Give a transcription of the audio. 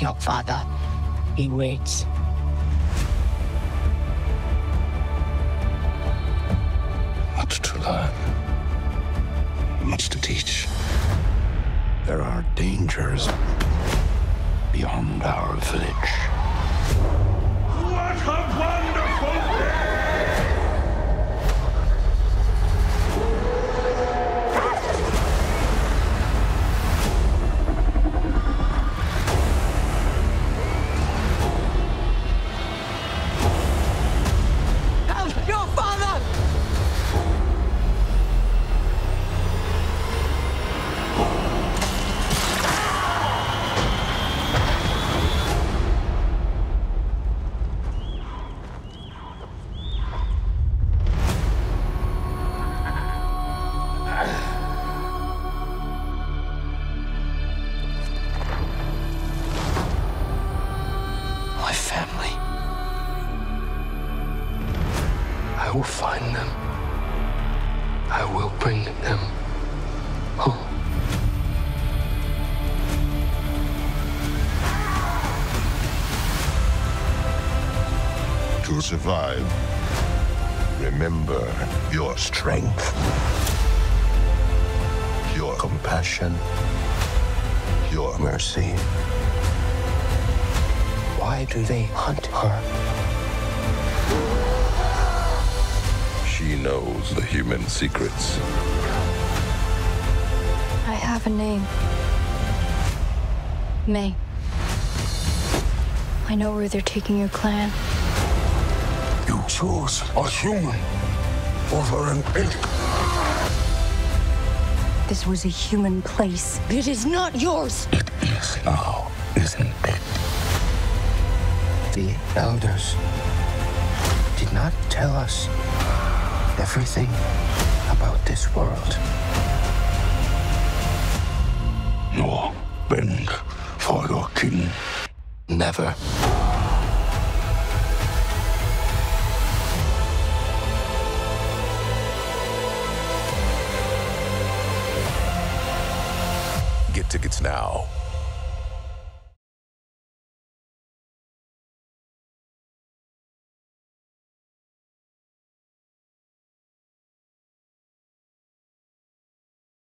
Your father, he waits. Much to learn, much to teach. There are dangers beyond our village. Family. I will find them. I will bring them home. To survive, remember your strength, your compassion, your mercy. Why do they hunt her? She knows the human secrets. I have a name. Mae. I know where they're taking your clan. You chose a human over an ape. This was a human place. It is not yours! It is now, isn't it? The elders did not tell us everything about this world. Nor bend for your king. Never. Get tickets now